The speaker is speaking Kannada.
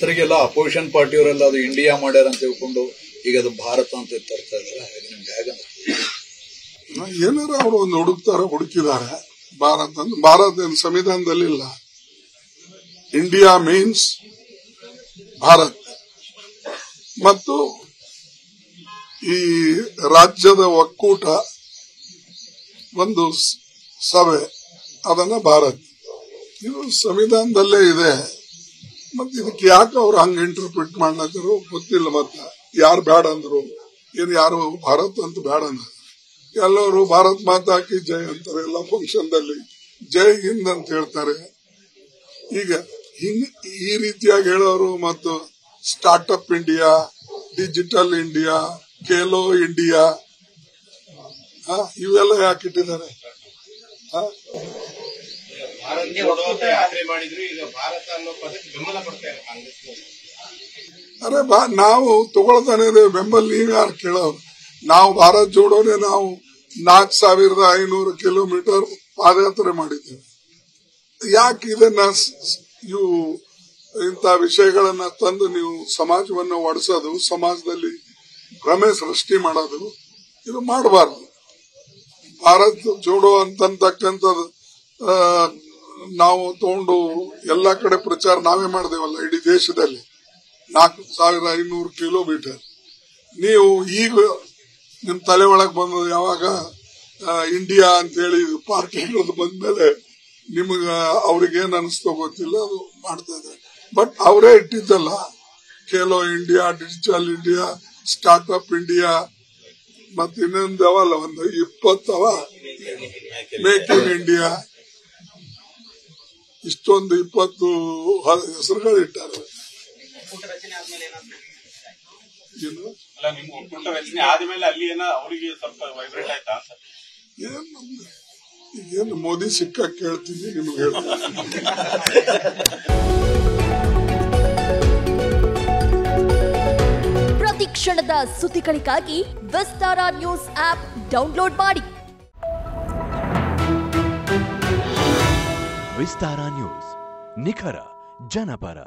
ಹೆಸರಿಗೆಲ್ಲ ಅಪೋಸಿಷನ್ ಪಾರ್ಟಿಯವರೆಲ್ಲ ಅದು ಇಂಡಿಯಾ ಮಾಡ್ಯಾರ ಅಂತ ತಿಳ್ಕೊಂಡು ಈಗ ಅದು ಭಾರತ ಅಂತ ತರ್ತಾ ಹಾಗೆ ನಿಮ್ಗೆ? ಏನಾರ ಅವರು ಒಂದು ಹುಡುಕ್ತಾರ ಹುಡುಕಿದ್ದಾರೆ. ಭಾರತ ಭಾರತ ಸಂವಿಧಾನದಲ್ಲಿ ಇಲ್ಲ. India means Bharat. ಮತ್ತು ಈ ರಾಜ್ಯದ ಒಕ್ಕೂಟ ಒಂದು ಸಭೆ, ಅದನ್ನ ಭಾರತ್. ಇದು ಸಂವಿಧಾನದಲ್ಲೇ ಇದೆ. ಮತ್ತೆ ಇದಕ್ಕೆ ಯಾಕೆ ಅವ್ರು ಹಂಗ ಇಂಟರ್ಪ್ರಿಟ್ ಮಾಡ್ಲತ್ತಾರೋ ಗೊತ್ತಿಲ್ಲ ಮತ್ತೆ. ಯಾರು ಬೇಡ ಅಂದ್ರು. ಏನು ಯಾರು ಭಾರತ್ ಅಂತ ಬ್ಯಾಡ ಅಂದ್ರು. ಎಲ್ಲರೂ ಭಾರತ್ ಮಾತಾಕಿ ಜೈ ಅಂತಾರೆ ಎಲ್ಲ ಫಂಕ್ಷನ್ ದಲ್ಲಿ. ಜೈ ಹಿಂದ್ ಅಂತ ಹೇಳ್ತಾರೆ. ಈಗ ಹಿಂಗ್ ಈ ರೀತಿಯಾಗಿ ಹೇಳೋರು ಮತ್ತು startup India digital India Khelo India ಇವೆಲ್ಲ ಯಾಕೆ ಇಟ್ಟಿದ್ದಾರೆ ಆ? ಭಾರತ್ ಯಾತ್ರೆ ಮಾಡಿದ್ರು ಈಗ ಭಾರತ ಅನ್ನೋ ಪದಕ್ಕೆ ಬೆಂಬಲ ಕೊಡ್ತಾರೆ ಕಾಂಗ್ರೆಸ್ ಅರೆ ಬಾ ನಾವು ತಗೊಳ್ತಾನೆ ಬೆಂಬಲ ನೀವ್ ಯಾರು ಕೇಳೋರು? ನಾವು ಭಾರತ್ ಜೋಡೋನೆ ನಾವು ನಾಲ್ಕು ಸಾವಿರದ ಐನೂರು ಕಿಲೋಮೀಟರ್ ಪಾದಯಾತ್ರೆ ಮಾಡಿದ್ದೇವೆ. ಯಾಕೆ ಇದನ್ನ ಇವು ಇಂಥ ವಿಷಯಗಳನ್ನ ತಂದು ನೀವು ಸಮಾಜವನ್ನು ಒಡಿಸೋದು ಸಮಾಜದಲ್ಲಿ ಭ್ರಮೆ ಸೃಷ್ಟಿ ಮಾಡೋದು ಇದು ಮಾಡಬಾರ್ದು. ಭಾರತ್ ಜೋಡೋ ಅಂತಕ್ಕಂಥದ್ದು ನಾವು ತಗೊಂಡು ಎಲ್ಲಾ ಕಡೆ ಪ್ರಚಾರ ನಾವೇ ಮಾಡಿದೇವಲ್ಲ, ಇಡೀ ದೇಶದಲ್ಲಿ. ನಾಲ್ಕು ಸಾವಿರ ಐನೂರು ಕಿಲೋಮೀಟರ್ ನೀವು ಈಗ ನಿಮ್ ತಲೆ ಒಳಗೆ ಬಂದದ್ದು ಯಾವಾಗ ಇಂಡಿಯಾ ಅಂತೇಳಿ ಇರೋದು ಬಂದ್ಮೇಲೆ ನಿಮಗ ಅವ್ರಿಗೇನ್ ಅನಿಸ್ತೋ ಗೊತ್ತಿಲ್ಲ, ಅದು ಮಾಡ್ತಾ ಇದ್ದಾರೆ. ಬಟ್ ಅವರೇ ಇಟ್ಟಿದ್ದಲ್ಲ Khelo India digital India startup India ಮತ್ತೆ ಇನ್ನೊಂದು ಅವಲ್ಲ ಒಂದು ಇಪ್ಪತ್ತವ? ಮೇಕ್ ಇನ್ ಇಂಡಿಯಾ ಇಷ್ಟೊಂದು ಇಪ್ಪತ್ತು ಹೆಸರುಗಳು ಇಟ್ಟಾರೆ ಏನು? ಅಲ್ಲ ನಿಮ್ ಒಕ್ಕೂಟ ರಚನೆ ಆದ್ಮೇಲೆ ಅಲ್ಲಿ ಏನೋ ಅವರಿಗೆ ಸ್ವಲ್ಪ ವೈಬ್ರೇಟ್ ಆಯ್ತಾ ಅಂತ. ಏನ್ ಮೋದಿ ಸಿಕ್ಕ ಕೇಳ್ತೀನಿ ನಿಮ್ಗೆ ಹೇಳ್ತೀನಿ. ಪ್ರತಿ ಕ್ಷಣದ ಸುದ್ದಿಗಳಿಗಾಗಿ ವಿಸ್ತಾರ ನ್ಯೂಸ್ ಆಪ್ ಡೌನ್ಲೋಡ್ ಮಾಡಿ. ವಿಸ್ತಾರ ನ್ಯೂಸ್. ನಿಖರ ಜನಪರ